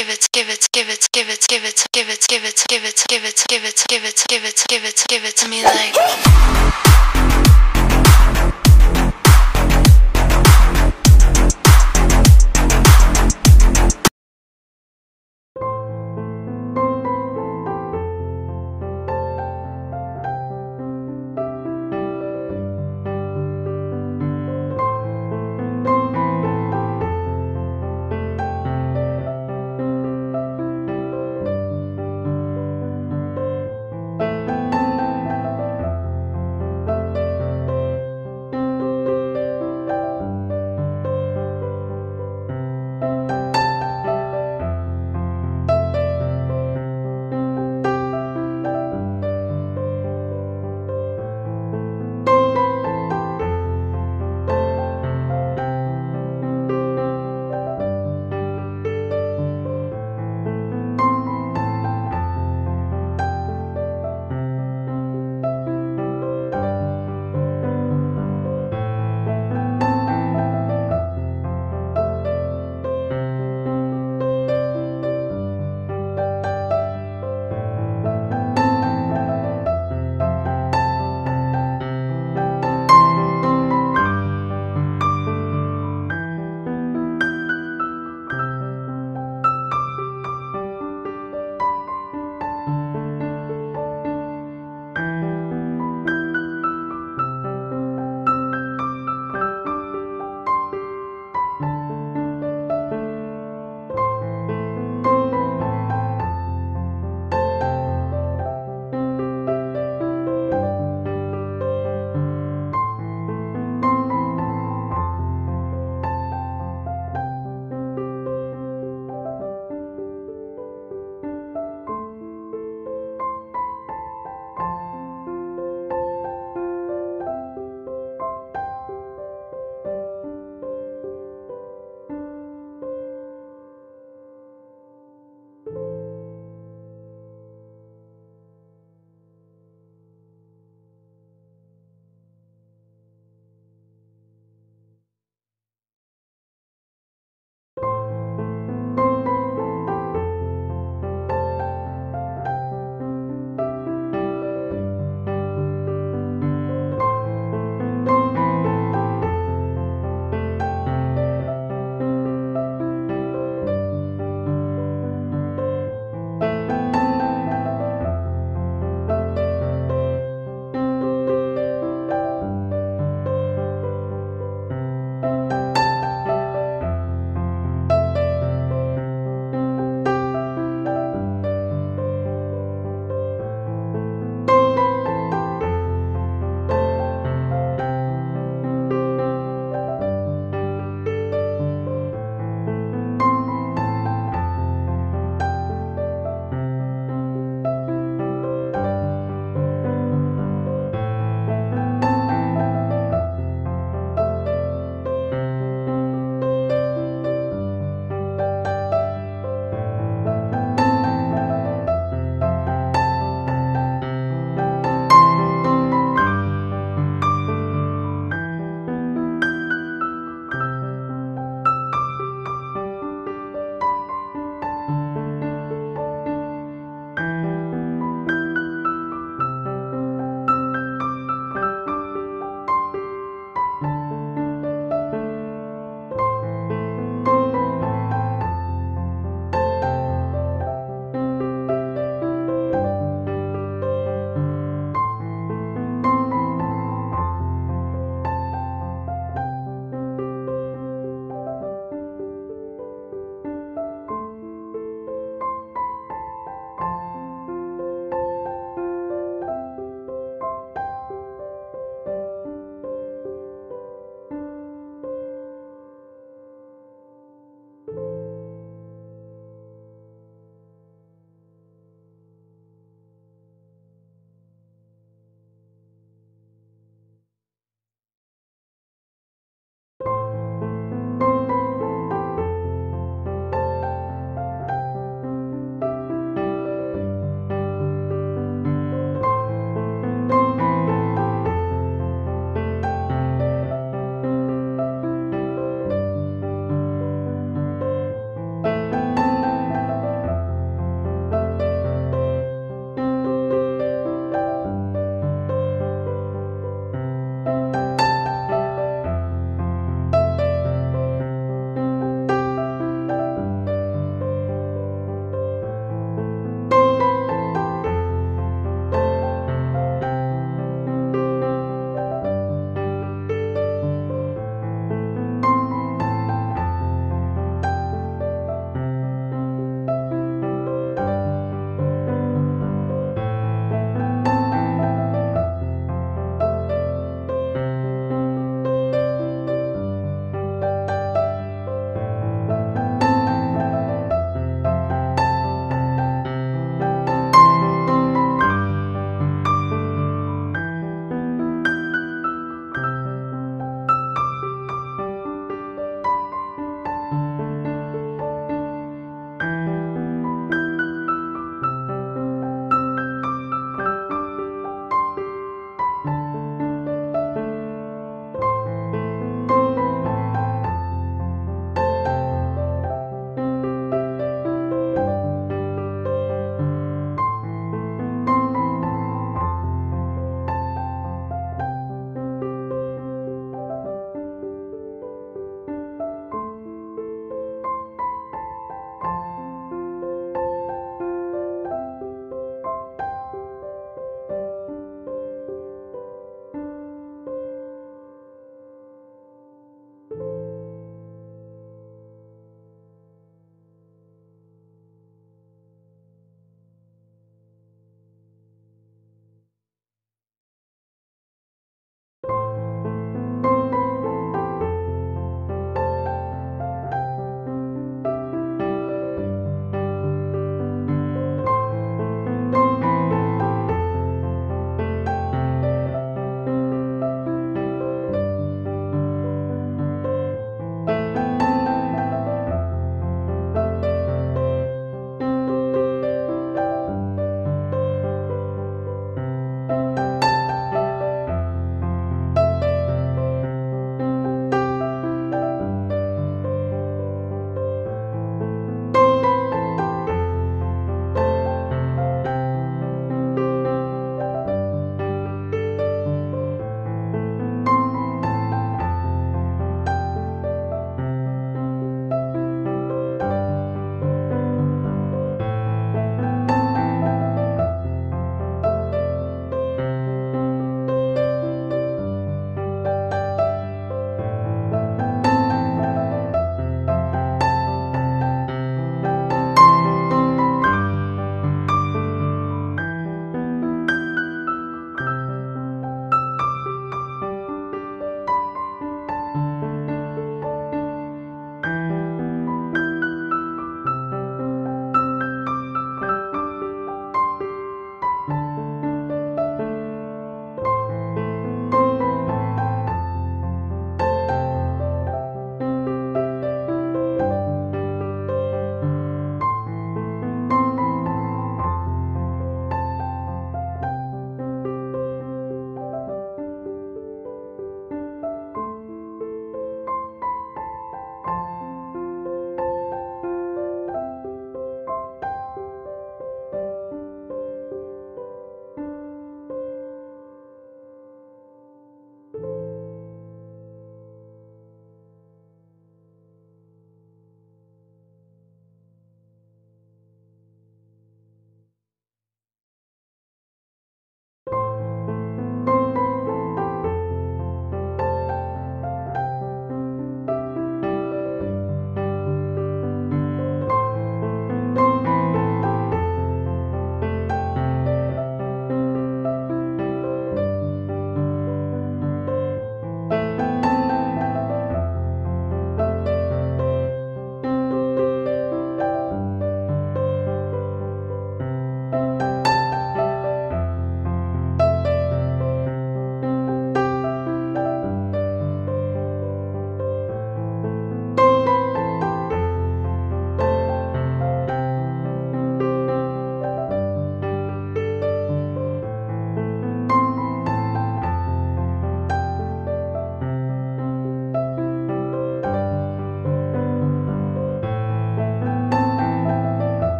give it, give it, give it, give it, give it, give it, give it, give it, give it, give it, give it, give it, give it, give it to me like.